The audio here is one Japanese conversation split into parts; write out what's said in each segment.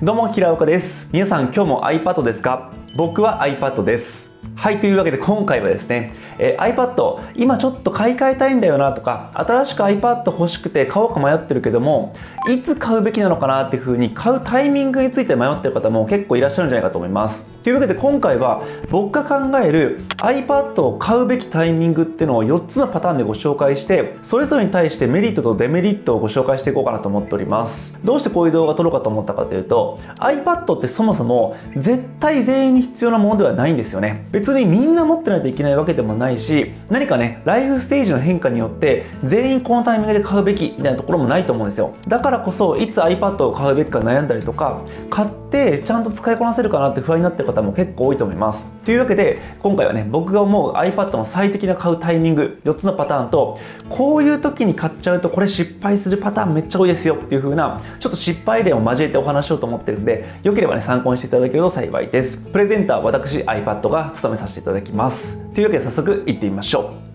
どうも、平岡です。皆さん、今日も iPad ですか？僕は iPad です。はい、というわけで今回はですね、えー、iPad、今ちょっと買い替えたいんだよなとか、新しく iPad 欲しくて買おうか迷ってるけども、いつ買うべきなのかなっていう風に買うタイミングについて迷ってる方も結構いらっしゃるんじゃないかと思います。というわけで今回は僕が考える iPad を買うべきタイミングっていうのを4つのパターンでご紹介して、それぞれに対してメリットとデメリットをご紹介していこうかなと思っております。どうしてこういう動画を撮ろうかと思ったかというと、iPad ってそもそも絶対全員に必要なものではないんですよね。別にみんな持ってないといけないわけでもないし、何かね、ライフステージの変化によって全員このタイミングで買うべきみたいなところもないと思うんですよ。だからこそ、いつ iPad を買うべきか悩んだりとか、買ってちゃんと使いこなせるかなって不安になってる方も結構多いと思います。というわけで、今回はね、僕が思う iPad の最適な買うタイミング、4つのパターンと、こういう時に買っちゃうとこれ失敗するパターンめっちゃ多いですよっていう風な、ちょっと失敗例を交えてお話しようと思ってるんで、よければね、参考にしていただけると幸いです。プレゼンター私 iPad が務めさせていただきます。というわけで早速行ってみましょう。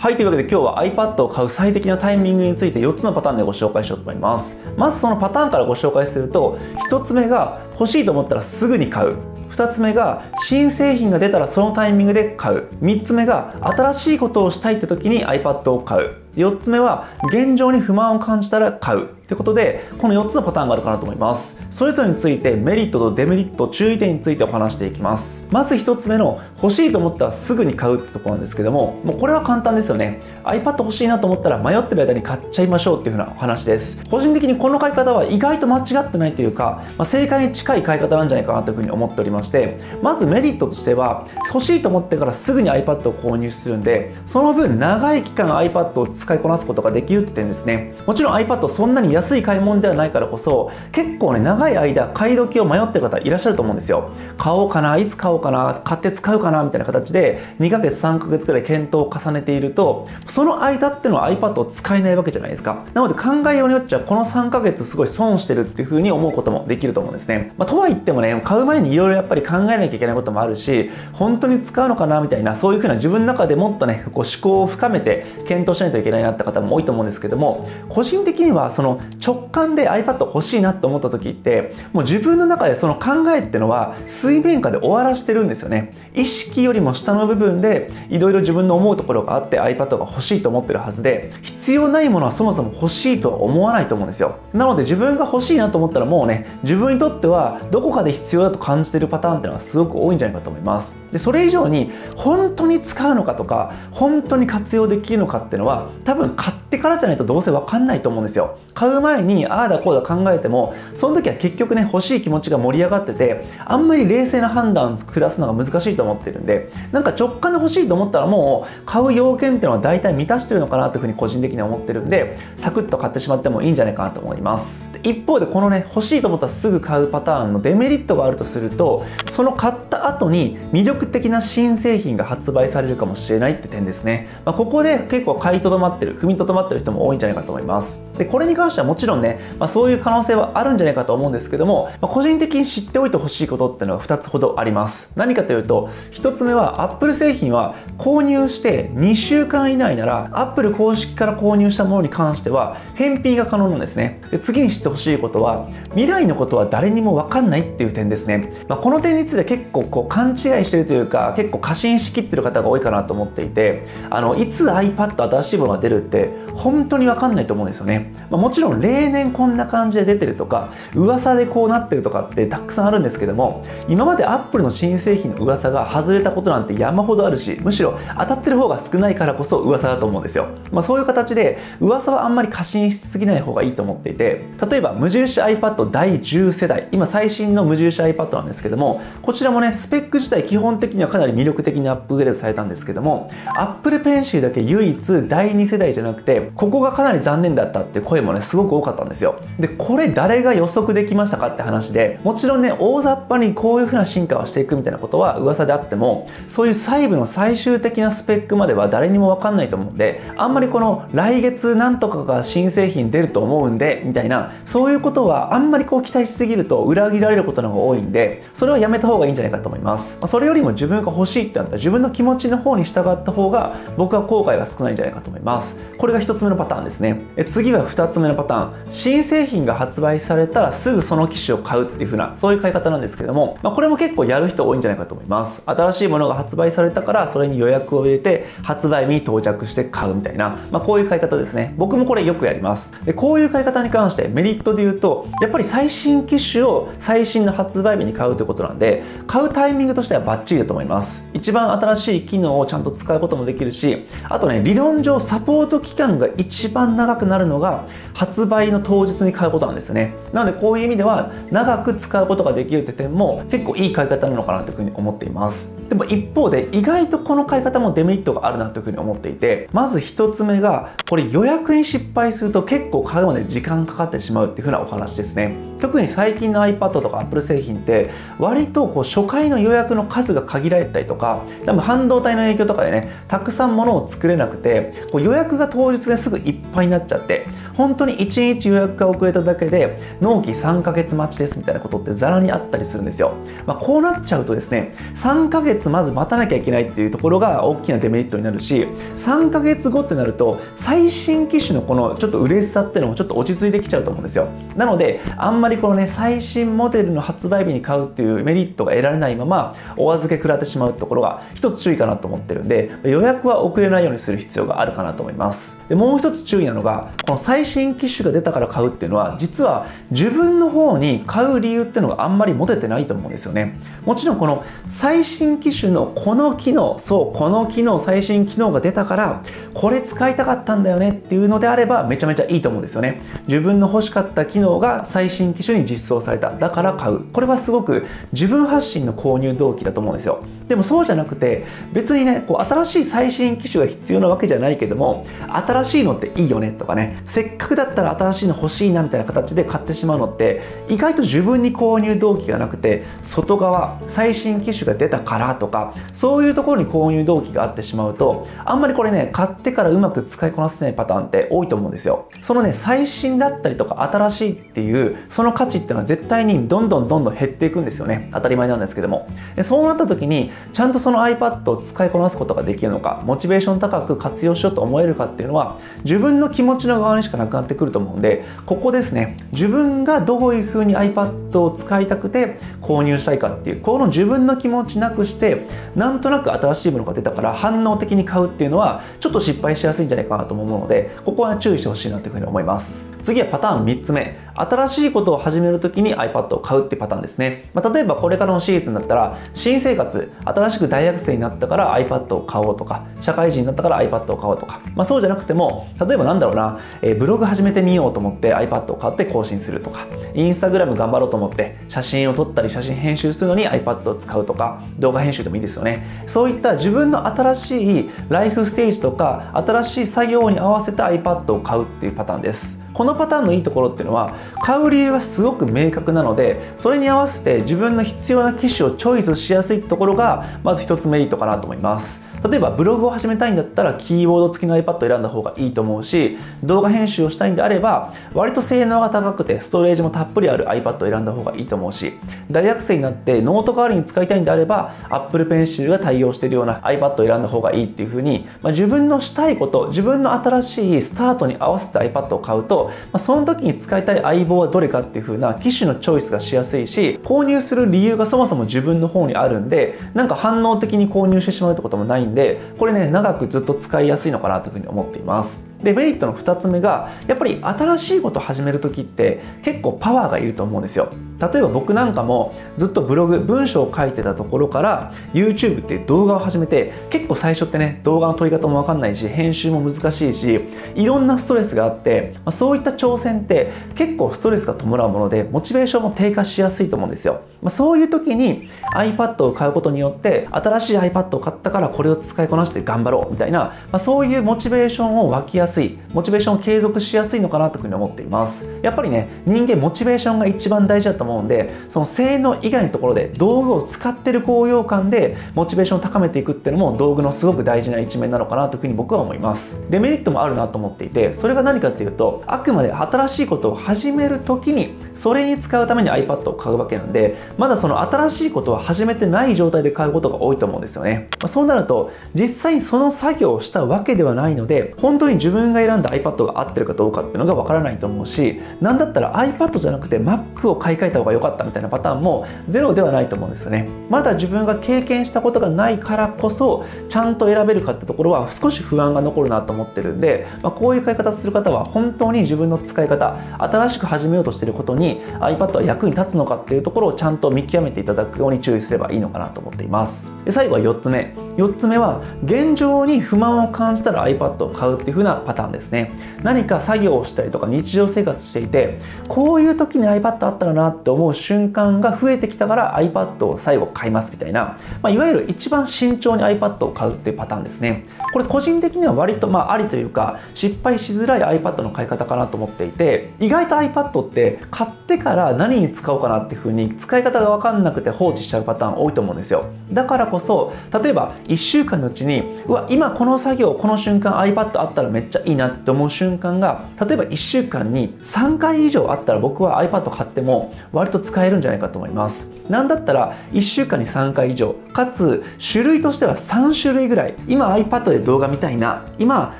はい、というわけで今日は iPad を買う最適なタイミングについて4つのパターンでご紹介しようと思います。まずそのパターンからご紹介すると、1つ目が欲しいと思ったらすぐに買う。2つ目が新製品が出たらそのタイミングで買う3つ目が新しいことをしたいって時に iPad を買う4つ目は現状に不満を感じたら買うってことでこの4つのパターンがあるかなと思います。それぞれについてメリットとデメリット注意点についてお話していきます。まず1つ目の欲しいと思ったらすぐに買うってところなんですけどももうこれは簡単ですよね。iPad 欲しいなと思ったら迷ってる間に買っちゃいましょうっていう風なお話です。個人的にこの買い方は意外と間違ってないというか、まあ、正解に近い買い方なんじゃないかなという風に思っておりましてまずメリットとしては欲しいと思ってからすぐに iPad を購入するんでその分長い期間 iPad を使いこなすことができるって点ですね。もちろん iPad そんなに安い買い物ではないからこそ結構ね長い間買い時を迷ってる方いらっしゃると思うんですよ。買おうかないつ買おうかな買って使うかなみたいな形で2ヶ月3ヶ月くらい検討を重ねているとその間ってのは iPad を使えないわけじゃないですか。なので考えようによっちゃこの3ヶ月すごい損してるっていう風に思うこともできると思うんですね、まあ、とは言ってもね買う前にいろいろやっぱり考えなきゃいけないこともあるし本当に使うのかなみたいなそういう風な自分の中でもっとねこう思考を深めて検討しないといけないなって方も多いと思うんですけども個人的にはその直感で iPad 欲しいなと思った時ってもう自分の中でその考えってのは水面下で終わらしてるんですよね。意識よりも下の部分でいろいろ自分の思うところがあって iPad が欲しいと思ってるはずで必要ないものはそもそも欲しいとは思わないと思うんですよ。なので自分が欲しいなと思ったらもうね自分にとってはどこかで必要だと感じてるパターンっていうのはすごく多いんじゃないかと思います。でそれ以上に本当に使うのかとか本当に活用できるのかっていうのは多分買ってからじゃないとどうせ分かんないと思うんですよ。買う前前にああだこうだ考えてもその時は結局ね欲しい気持ちが盛り上がっててあんまり冷静な判断を下すのが難しいと思ってるんでなんか直感で欲しいと思ったらもう買う要件っていうのは大体満たしてるのかなというふうに個人的には思ってるんでサクッと買ってしまってもいいんじゃないかなと思います。一方でこのね欲しいと思ったらすぐ買うパターンのデメリットがあるとするとその買った後に魅力的な新製品が発売されるかもしれないって点ですね、まあ、ここで結構買いとどまってる踏みとどまってる人も多いんじゃないかと思います。でこれに関してはもちろんね、まあ、そういう可能性はあるんじゃないかと思うんですけども、まあ、個人的に知っておいてほしいことっていうのは2つほどあります。何かというと1つ目は Apple 製品は購入して2週間以内なら Apple 公式から購入したものに関しては返品が可能なんですね。で次に知ってほしいことは未来のことは誰にも分かんないっていう点ですね、まあ、この点について結構こう勘違いしてるというか結構過信しきってる方が多いかなと思っていてあのいつ iPad 新しいものが出るって本当に分かんないと思うんですよね、まあ、もちろん例年こんな感じで出てるとか噂でこうなってるとかってたくさんあるんですけども今まで Apple の新製品の噂が外れたことなんて山ほどあるしむしろ当たってる方が少ないからこそ噂だと思うんですよ、まあ、そういう形で噂はあんまり過信しすぎない方がいいと思っていて例えば無印 iPad 第10世代今最新の無印 iPad なんですけどもこちらもねスペック自体基本的にはかなり魅力的にアップグレードされたんですけども Apple Pencil だけ唯一第2世代じゃなくてここがかなり残念だったって声もねすごく多かったんですよ。でこれ誰が予測できましたかって話でもちろんね大雑把にこういう風な進化をしていくみたいなことは噂であってもそういう細部の最終的なスペックまでは誰にも分かんないと思うんであんまりこの来月なんとかが新製品出ると思うんでみたいなそういうことはあんまりこう期待しすぎると裏切られることの方が多いんでそれはやめた方がいいんじゃないかと思います。それよりも自分が欲しいってなったら自分の気持ちの方に従った方が僕は後悔が少ないんじゃないかと思います。これが1つ目のパターンですね。え次は2つ目のパターン。新製品が発売されたらすぐその機種を買うっていう風なそういう買い方なんですけども、まあ、これも結構やる人多いんじゃないかと思います。新しいものが発売されたからそれに予約を入れて発売日に到着して買うみたいな、まあ、こういう買い方ですね。僕もこれよくやります。でこういう買い方に関してメリットで言うとやっぱり最新機種を最新の発売日に買うということなんで買うタイミングとしてはバッチリだと思います。一番新しい機能をちゃんと使うこともできるしあとね理論上サポート期間が一番長くなるのが発売の当日に買うことなんですね。なのでこういう意味では長く使うことができるって点も結構いい買い方なのかなというふうに思っています。でも一方で意外とこの買い方もデメリットがあるなというふうに思っていてまず1つ目がこれ予約に失敗すると結構買うまで時間かかってしまうっていうふうなお話ですね。特に最近の iPad とか Apple 製品って割とこう初回の予約の数が限られたりとか多分半導体の影響とかでねたくさんものを作れなくてこう予約が当日ですぐいっぱいになっちゃって本当に1日予約が遅れただけで納期3ヶ月待ちですみたいなことってザラにあったりするんですよ、まあ、こうなっちゃうとですね3ヶ月まず待たなきゃいけないっていうところが大きなデメリットになるし3ヶ月後ってなると最新機種のこのちょっと嬉しさっていうのもちょっと落ち着いてきちゃうと思うんですよ。なのであんまりこのね最新モデルの発売日に買うっていうメリットが得られないままお預け食らってしまうところが一つ注意かなと思ってるんで予約は遅れないようにする必要があるかなと思います。でもう一つ注意なのがこの最新機種が出たから買うっていうのは実は自分の方に買う理由っていうのがあんまり持ててないと思うんですよね。もちろんこの最新機機種のこの機能そうこの機能最新機能が出たからこれ使いたかったんだよねっていうのであればめちゃめちゃいいと思うんですよね。自分の欲しかった機能が最新機種に実装された。だから買う。これはすごく自分発信の購入動機だと思うんですよ。でもそうじゃなくて別にねこう新しい最新機種が必要なわけじゃないけども新しいのっていいよねとかねせっかくだったら新しいの欲しいなみたいな形で買ってしまうのって意外と自分に購入動機がなくて外側最新機種が出たからとかそういうところに購入動機があってしまうとあんまりこれね買ってからうまく使いこなせないパターンって多いと思うんですよ。そのね最新だったりとか新しいっていうその価値っていうのは絶対にどんどんどんどん減っていくんですよね。当たり前なんですけども。そうなった時にちゃんとその iPad を使いこなすことができるのかモチベーション高く活用しようと思えるかっていうのは自分の気持ちの側にしかなくなってくると思うんでここですね。自分がどういうふうに iPad を使いたくて購入したいかっていうこの自分の気持ちなくしてなんとなく新しいものが出たから反応的に買うっていうのはちょっと失敗しやすいんじゃないかなと思うのでここは注意してほしいなというふうに思います。次はパターン3つ目。新しいことを始めるときに iPad を買うってパターンですね、まあ、例えばこれからのシーズンだったら新生活新しく大学生になったから iPad を買おうとか社会人になったから iPad を買おうとか、まあ、そうじゃなくても例えばなんだろうな、えー、ブログ始めてみようと思って iPad を買って更新するとかインスタグラム頑張ろうと思って写真を撮ったり写真編集するのに iPad を使うとか動画編集でもいいですよね。そういった自分の新しいライフステージとか新しい作業に合わせた iPad を買うっていうパターンです。このパターンのいいところっていうのは買う理由がすごく明確なのでそれに合わせて自分の必要な機種をチョイスしやすいところがまず1つメリットかなと思います。例えばブログを始めたいんだったらキーボード付きの iPad を選んだ方がいいと思うし動画編集をしたいんであれば割と性能が高くてストレージもたっぷりある iPad を選んだ方がいいと思うし大学生になってノート代わりに使いたいんであれば Apple Pencil が対応しているような iPad を選んだ方がいいっていう風に、まあ、自分のしたいこと自分の新しいスタートに合わせて iPad を買うと、まあ、その時に使いたい相棒はどれかっていう風な機種のチョイスがしやすいし購入する理由がそもそも自分の方にあるんでなんか反応的に購入してしまうってこともないんでこれね長くずっと使いやすいのかなというふうに思っています。でメリットの2つ目がやっぱり新しいことを始める時って結構パワーがいると思うんですよ。例えば僕なんかもずっとブログ文章を書いてたところから YouTube って動画を始めて結構最初ってね動画の撮り方も分かんないし編集も難しいしいろんなストレスがあって、まあ、そういった挑戦って結構ストレスが伴うものでモチベーションも低下しやすいと思うんですよ、まあ、そういう時に iPad を買うことによって新しい iPad を買ったからこれを使いこなして頑張ろうみたいな、まあ、そういうモチベーションを湧きやすいモチベーションを継続しやすいのかなというふうに思っています。やっぱりね人間モチベーションが一番大事だと思うんでその性能以外のところで道具を使ってる高揚感でモチベーションを高めていくっていうのも道具のすごく大事な一面なのかなというふうに僕は思います。デメリットもあるなと思っていてそれが何かっていうとあくまで新しいことを始める時にそれに使うために iPad を買うわけなんでまだその新しいことを始めてない状態で買うことが多いと思うんですよね、まあ、そうなると実際にその作業をしたわけではないので本当に自分分が選んだ iPad が合ってるかどうかっていうのがわからないと思うし何だったら iPad じゃなくて Mac を買い替えた方が良かったみたいなパターンもゼロではないと思うんですよね。まだ自分が経験したことがないからこそちゃんと選べるかってところは少し不安が残るなと思ってるんで、まあ、こういう買い方する方は本当に自分の使い方新しく始めようとしてることに iPad は役に立つのかっていうところをちゃんと見極めていただくように注意すればいいのかなと思っています。で最後は4つ目。4つ目は現状に不満を感じたら iPad を買うっていう風なパターンですね。何か作業をしたりとか日常生活していてこういう時に iPad あったらなって思う瞬間が増えてきたから iPad を最後買いますみたいな、まあ、いわゆる一番慎重に iPad を買うっていうパターンですね。これ個人的には割とまあありというか失敗しづらい iPad の買い方かなと思っていて意外と iPad って買ってから何に使おうかなっていう風に使い方が分かんなくて放置しちゃうパターン多いと思うんですよ。だからこそ例えば1週間のうちにうわ今この作業この瞬間 iPad あったらめっちゃいいなって思う瞬間が例えば1週間に3回以上あったら僕は iPad 買っても割と使えるんじゃないかと思います。なんだったら1週間に3回以上かつ種類としては3種類ぐらい今 iPad で動画見たいな今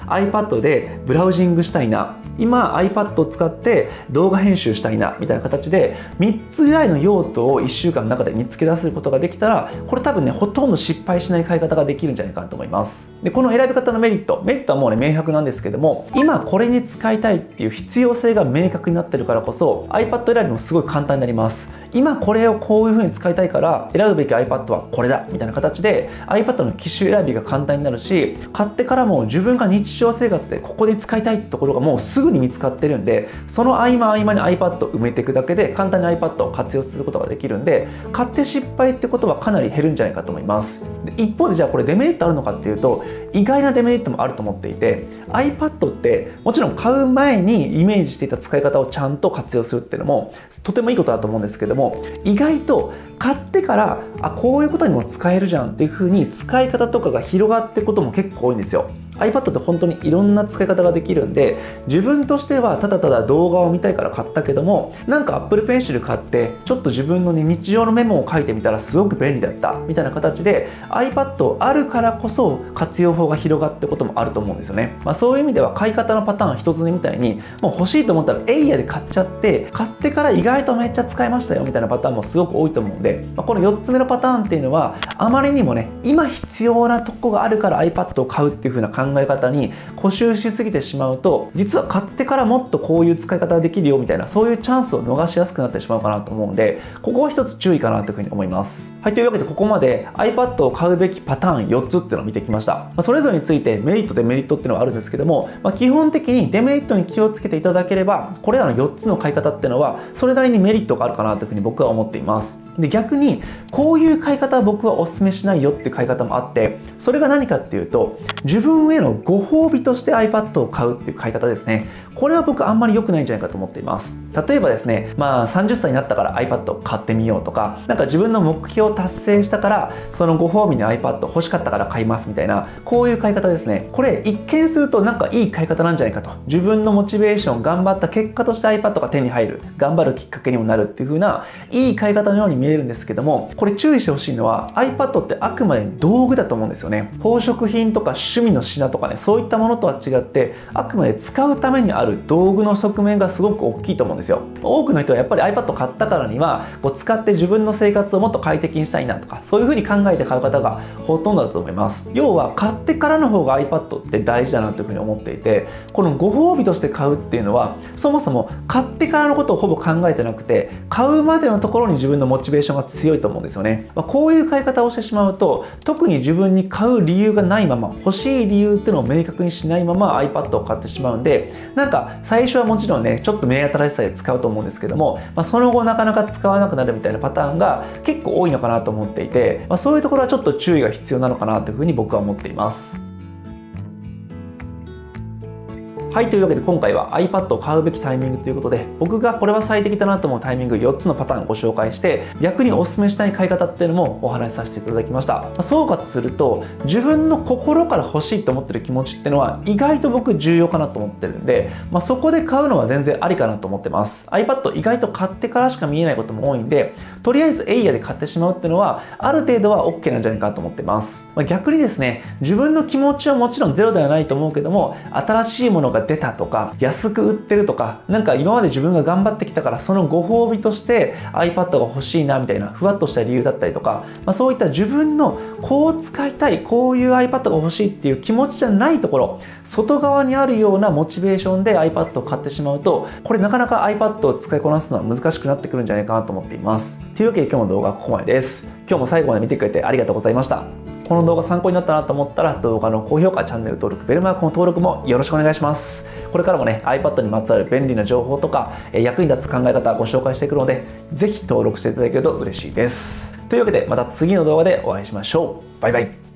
iPad でブラウジングしたいな今 iPad を使って動画編集したいなみたいな形で3つぐらいの用途を1週間の中で見つけ出すことができたらこれ多分ねほとんど失敗しない買い方ができるんじゃないかなと思います。でこの選び方のメリット。メリットはもうね明白なんですけども今これに使いたいっていう必要性が明確になってるからこそ iPad 選びもすごい簡単になります。今これをこういう風に使いたいから選ぶべき iPad はこれだみたいな形で iPad の機種選びが簡単になるし買ってからも自分が日常生活でここで使いたいってところがもうすぐに見つかってるんでその合間合間に iPad を埋めていくだけで簡単に iPad を活用することができるんで買って失敗ってことはかなり減るんじゃないかと思います。一方でじゃあこれデメリットあるのかっていうと意外なデメリットもあると思っていて iPad ってもちろん買う前にイメージしていた使い方をちゃんと活用するっていうのもとてもいいことだと思うんですけども意外と買ってからあこういうことにも使えるじゃんっていうふうに使い方とかが広がっていくことも結構多いんですよ。iPad って本当にいろんな使い方ができるんで自分としてはただただ動画を見たいから買ったけどもなんか Apple Pencil 買ってちょっと自分の、ね、日常のメモを書いてみたらすごく便利だったみたいな形で iPad あるからこそ活用法が広がってこともあると思うんですよね、まあ、そういう意味では買い方のパターン一つ目みたいにもう欲しいと思ったらエイヤで買っちゃって買ってから意外とめっちゃ使いましたよみたいなパターンもすごく多いと思うんで、まあ、この4つ目のパターンっていうのはあまりにもね今必要なとこがあるから iPad を買うっていう風な考ええ方に固執しすぎてしまうと実は買ってからもっとこういう使い方ができるよみたいなそういうチャンスを逃しやすくなってしまうかなと思うんでここは一つ注意かなというふうに思います。はいというわけでここまで iPad を買うべきパターン4つっていうのを見てきました、まあ、それぞれについてメリットデメリットっていうのはあるんですけども、まあ、基本的にデメリットに気をつけていただければこれらの4つの買い方っていうのはそれなりにメリットがあるかなというふうに僕は思っています。で逆にこういう買い方は僕はお勧めしないよっていう買い方もあってそれが何かっていうと自分へのご褒美として iPad を買うっていう買い方ですね。これは僕あんまり良くないんじゃないかと思っています。例えばですねまあ30歳になったから iPad を買ってみようとかなんか自分の目標を達成したからそのご褒美に iPad 欲しかったから買いますみたいなこういう買い方ですね。これ一見するとなんかいい買い方なんじゃないかと。自分のモチベーション頑張った結果として iPad が手に入る頑張るきっかけにもなるっていう風ないい買い方のように見えるんですけどもこれ注意してほしいのは iPad ってあくまで道具だと思うんですよね。宝飾品とか趣味の品とかねそういったものとは違ってあくまで使うためにある道具の側面がすごく大きいと思うんですよ。多くの人はやっぱり iPad 買ったからにはこう使って自分の生活をもっと快適にしたいなとかそういうふうに考えて買う方がほとんどだと思います。要は買ってからの方が iPad って大事だなというふうに思っていてこのご褒美として買うっていうのはそもそも買ってからのことをほぼ考えてなくて買うまでのところに自分のモチベーションが強いと思うんですよね、まあ、こういう買い方をしてしまうと特に自分に買う理由がないまま欲しい理由っていうのを明確にしないまま iPad を買ってしまうんでなんか最初はもちろんねちょっと目新しさで使うと思うんですけども、まあ、その後なかなか使わなくなるみたいなパターンが結構多いのかなと思っていて、まあ、そういうところはちょっと注意が必要なのかなというふうに僕は思っています。はいというわけで今回は iPad を買うべきタイミングということで僕がこれは最適だなと思うタイミング4つのパターンをご紹介して逆にお勧めしたい買い方っていうのもお話しさせていただきました。総括すると自分の心から欲しいと思ってる気持ちっていうのは意外と僕重要かなと思ってるんで、まあ、そこで買うのは全然ありかなと思ってます。iPad 意外と買ってからしか見えないことも多いんでとりあえずエイヤで買ってしまうっていうのはある程度は OK なんじゃないかと思ってます、まあ、逆にですね自分の気持ちはもちろんゼロではないと思うけども新しいものがが出たとか安く売ってるとかなんか今まで自分が頑張ってきたからそのご褒美として iPad が欲しいなみたいなふわっとした理由だったりとか、まあ、そういった自分のこう使いたいこういう iPad が欲しいっていう気持ちじゃないところ外側にあるようなモチベーションで iPad を買ってしまうとこれなかなか iPad を使いこなすのは難しくなってくるんじゃないかなと思っています。というわけで今日の動画はここまでです。今日も最後まで見てくれてありがとうございましたこの動画参考になったなと思ったら動画の高評価、チャンネル登録、ベルマークの登録もよろしくお願いします。これからもね、iPad にまつわる便利な情報とか、役に立つ考え方ご紹介していくので、ぜひ登録していただけると嬉しいです。というわけでまた次の動画でお会いしましょう。バイバイ。